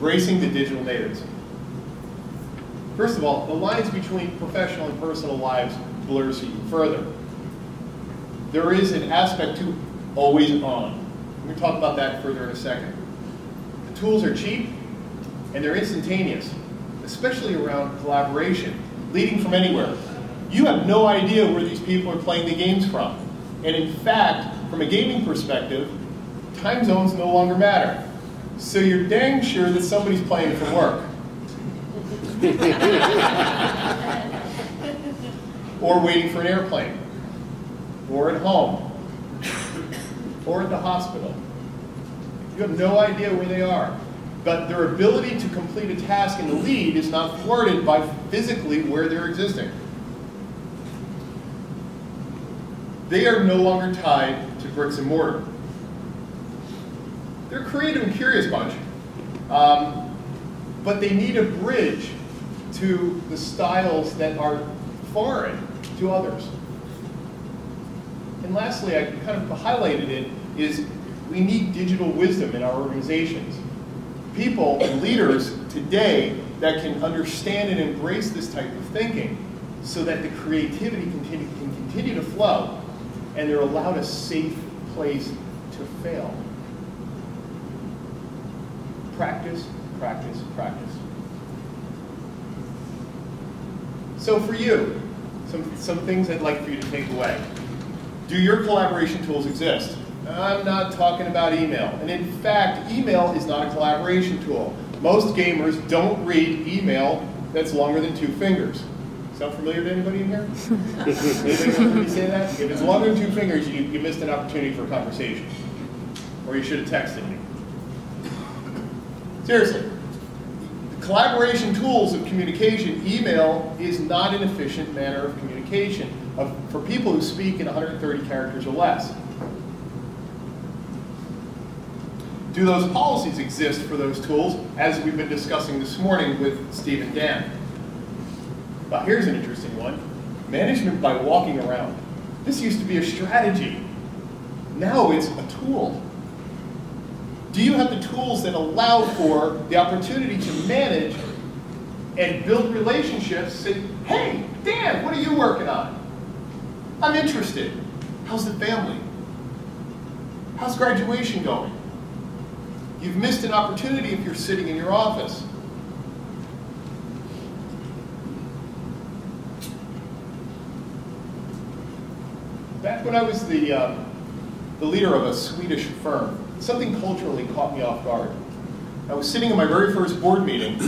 embracing the digital natives. First of all, the lines between professional and personal lives blurs even further. There is an aspect to always on. To talk about that further in a second. The tools are cheap and they're instantaneous, especially around collaboration, leading from anywhere. You have no idea where these people are playing the games from. And in fact, from a gaming perspective, time zones no longer matter. So you're dang sure that somebody's playing from work. or waiting for an airplane, or at home, or at the hospital. You have no idea where they are. But their ability to complete a task in the lead is not thwarted by physically where they're existing. They are no longer tied to bricks and mortar. They're a creative and curious bunch, um, but they need a bridge to the styles that are foreign to others. And lastly, I kind of highlighted it, is we need digital wisdom in our organizations. People and leaders today that can understand and embrace this type of thinking so that the creativity continue, can continue to flow and they're allowed a safe place to fail. Practice, practice, practice. So for you, some, some things I'd like for you to take away. Do your collaboration tools exist? I'm not talking about email. And in fact, email is not a collaboration tool. Most gamers don't read email that's longer than two fingers. Sound familiar to anybody in here? anybody say that? If it's longer than two fingers, you, you missed an opportunity for a conversation. Or you should have texted me. Seriously collaboration tools of communication, email is not an efficient manner of communication of, for people who speak in 130 characters or less. Do those policies exist for those tools, as we've been discussing this morning with Steve and Dan? Well, here's an interesting one. Management by walking around. This used to be a strategy. Now it's a tool. Do you have the tools that allow for the opportunity to manage and build relationships? Say, hey, Dan, what are you working on? I'm interested. How's the family? How's graduation going? You've missed an opportunity if you're sitting in your office. Back when I was the, uh, the leader of a Swedish firm, something culturally caught me off guard. I was sitting in my very first board meeting,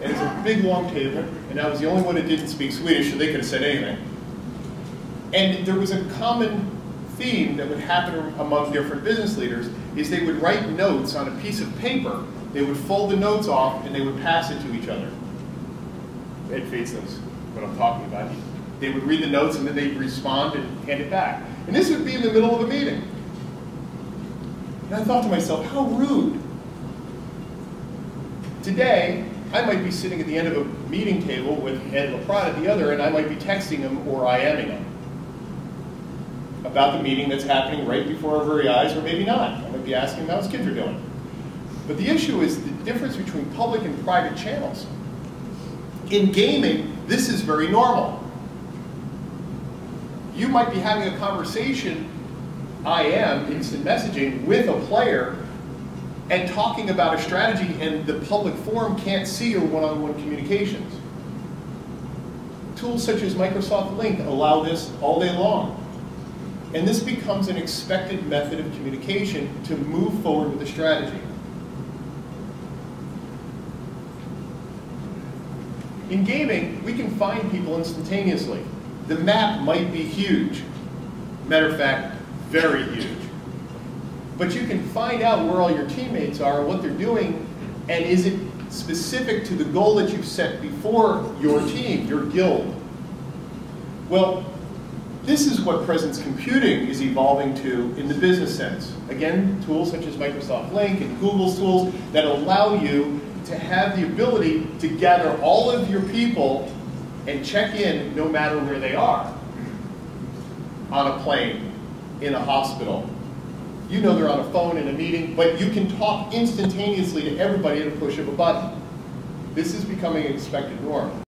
and it's a big long table, and I was the only one that didn't speak Swedish, so they could have said anything. And there was a common theme that would happen among different business leaders is they would write notes on a piece of paper, they would fold the notes off, and they would pass it to each other. Ed Fates knows what I'm talking about. They would read the notes and then they'd respond and hand it back. And this would be in the middle of a meeting. And I thought to myself, how rude. Today, I might be sitting at the end of a meeting table with Ed LaPrade at the other, and I might be texting him or IMing him about the meeting that's happening right before our very eyes, or maybe not. I might be asking him how his kids are doing. But the issue is the difference between public and private channels. In gaming, this is very normal. You might be having a conversation IM, instant messaging, with a player and talking about a strategy and the public forum can't see your one-on-one -on -one communications. Tools such as Microsoft Lync allow this all day long. And this becomes an expected method of communication to move forward with a strategy. In gaming, we can find people instantaneously. The map might be huge. Matter of fact, very huge. But you can find out where all your teammates are, what they're doing, and is it specific to the goal that you've set before your team, your guild? Well, this is what presence computing is evolving to in the business sense. Again, tools such as Microsoft Lync and Google's tools that allow you to have the ability to gather all of your people and check in no matter where they are on a plane, in a hospital, you know they're on a phone in a meeting, but you can talk instantaneously to everybody at a push of a button. This is becoming an expected norm.